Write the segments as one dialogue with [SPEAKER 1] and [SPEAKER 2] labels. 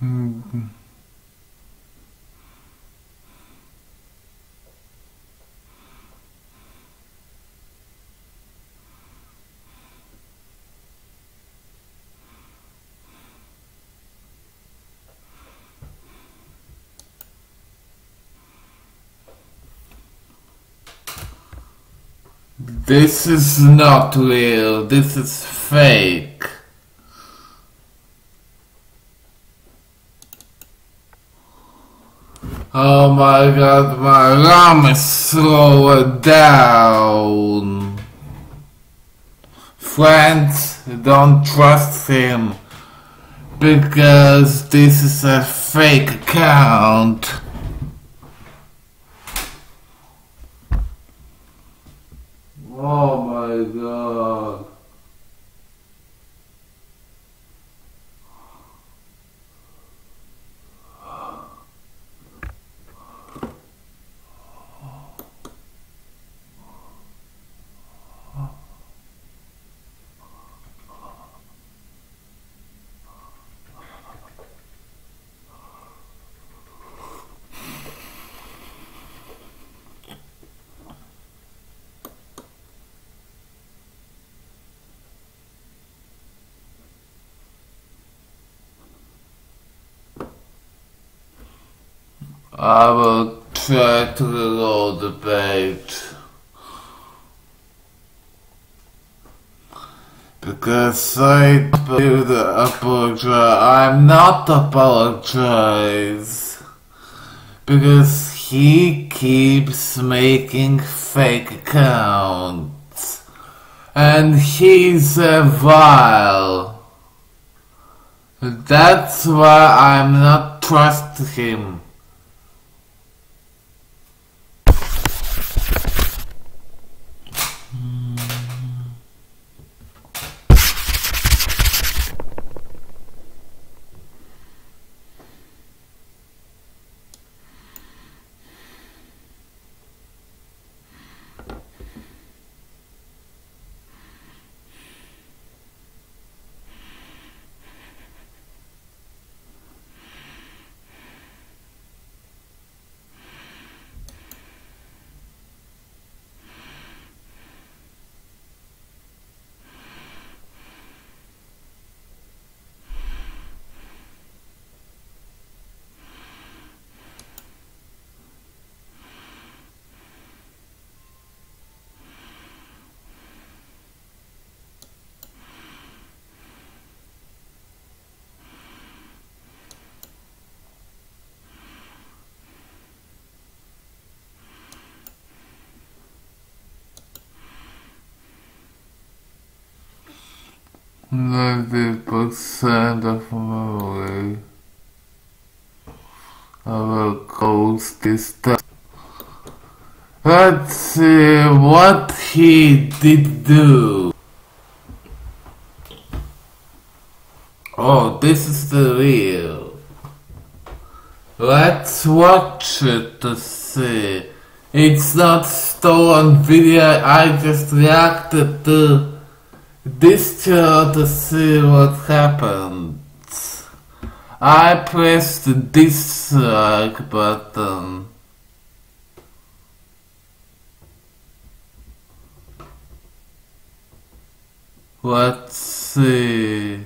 [SPEAKER 1] This is not real, this is fake. Oh my god, my alarm is slowed down. Friends, don't trust him because this is a fake account. Oh my god. I will try to reload the page. Because I believe the apologize. I'm not apologize. Because he keeps making fake accounts. And he's a vile. That's why I'm not trust him. Ninety percent of memory. I will close this down. Let's see what he did do. Oh, this is the real. Let's watch it to see. It's not stolen video, I just reacted to this trailer to see what happened. I pressed the dislike button. Let's see.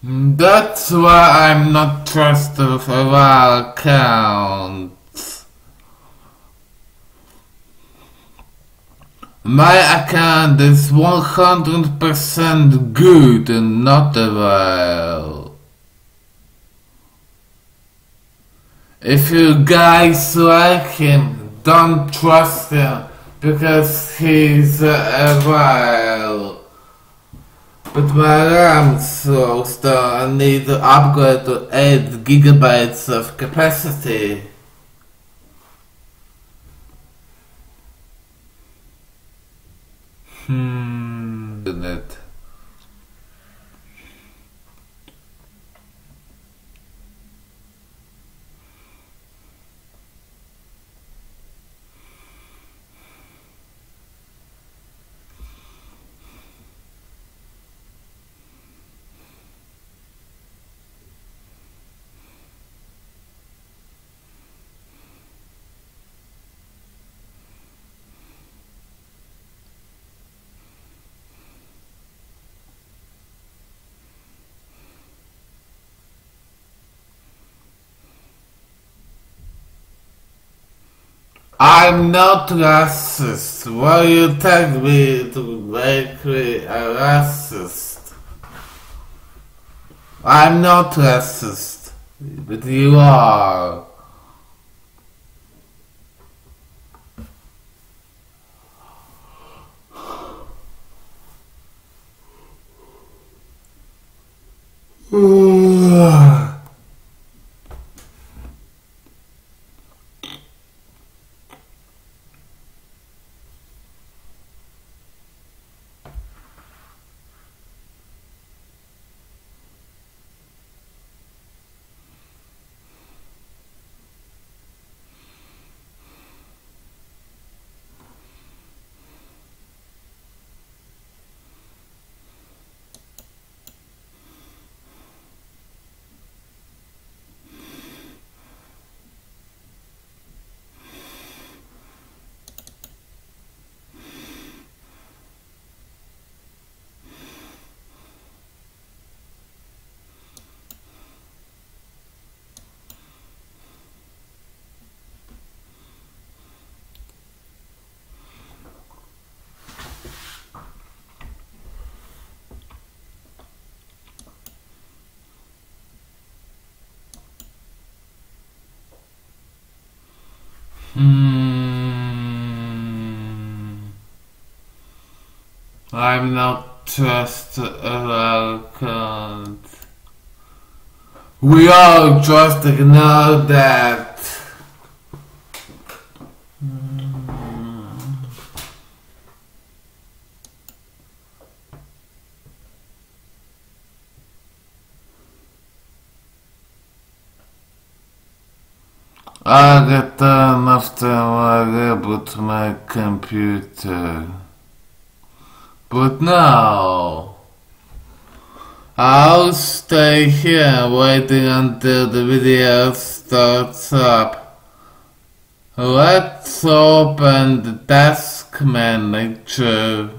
[SPEAKER 1] That's why I'm not trusted for our accounts. My account is 100% good and not evil. If you guys like him, don't trust him because he's uh, evil. But my RAM still I need to upgrade to 8 gigabytes of capacity. Hmm. It. I'm not racist. Why you take me to make me a racist? I'm not racist, but you are. Hmm. Hmm. I'm not just a cult. We all just ignore that. I get done after I reboot my computer. But now, I'll stay here waiting until the video starts up. Let's open the task manager.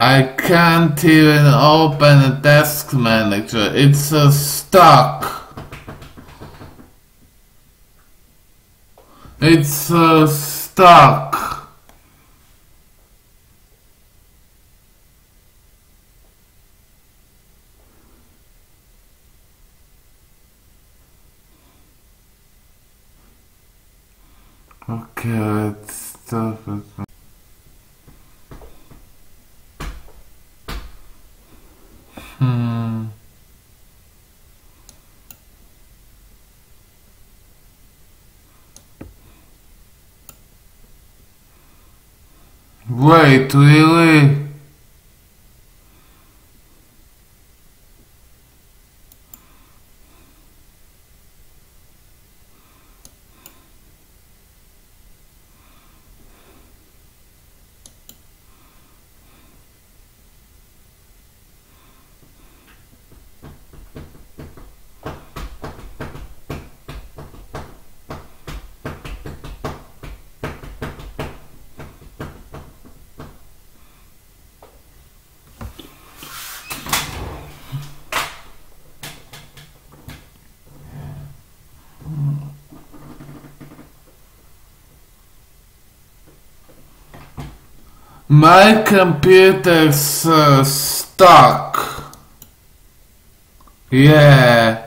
[SPEAKER 1] I can't even open the task manager, it's a stuck. It's uh, stuck. Okay, let's. güey, tú. My computer's uh, stuck. Yeah.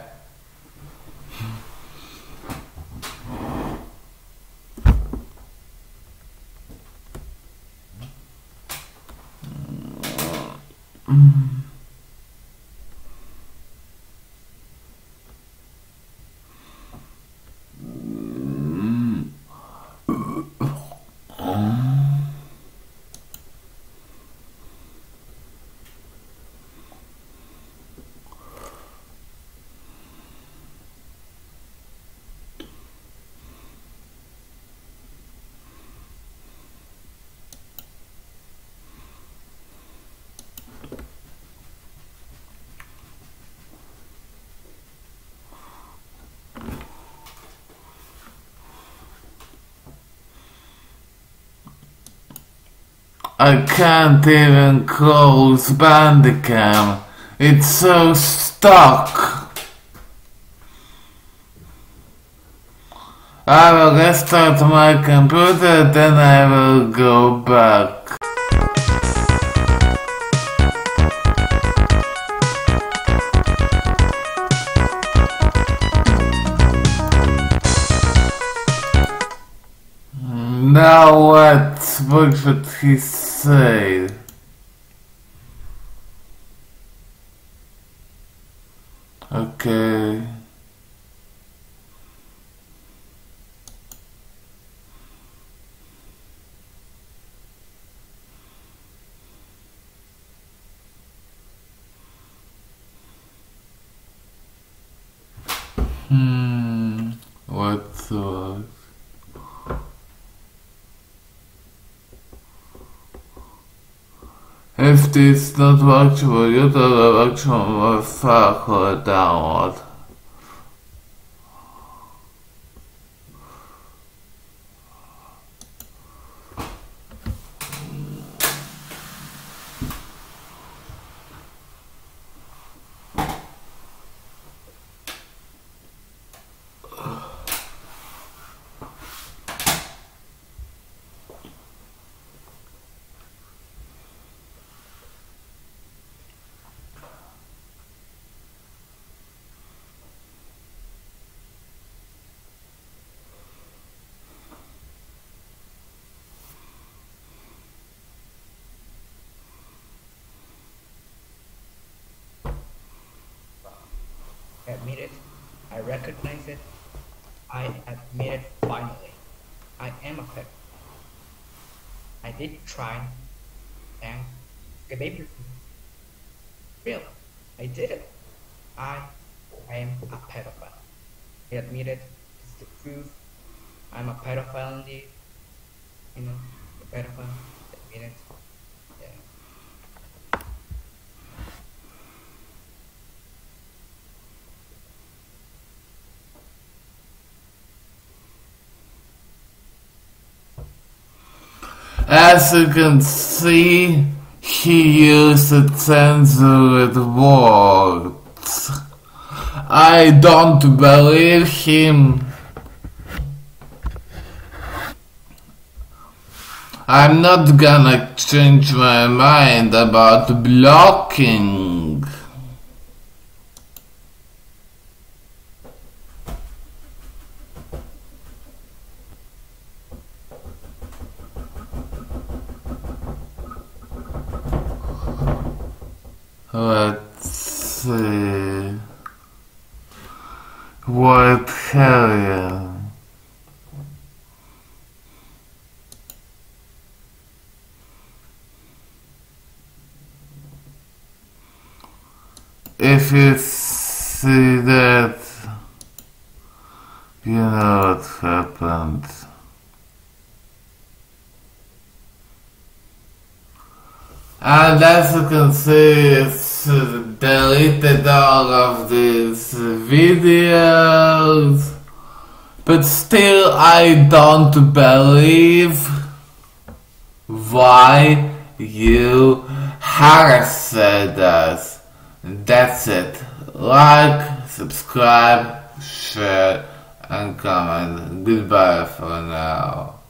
[SPEAKER 1] I can't even close Bandicam. It's so stuck. I will restart my computer, then I will go back. Now what? Should he say? Okay. Hmm. What thought? If this not works for you, then the works for my fuck downward.
[SPEAKER 2] admit it. I recognize it. I admit it finally. I am a pet. I did try and get baby. Really, I did it. I am a pedophile. I admit it. It's the truth. I'm a pedophile indeed. You know, a pedophile. I admit it. Yeah.
[SPEAKER 1] As you can see, he used censored words. I don't believe him. I'm not gonna change my mind about blocking. Let's see. White Harrier. If you see that, you know what happened. And as you can see, deleted all of these videos. But still, I don't believe why you harassed us. That's it. Like, subscribe, share, and comment. Goodbye for now.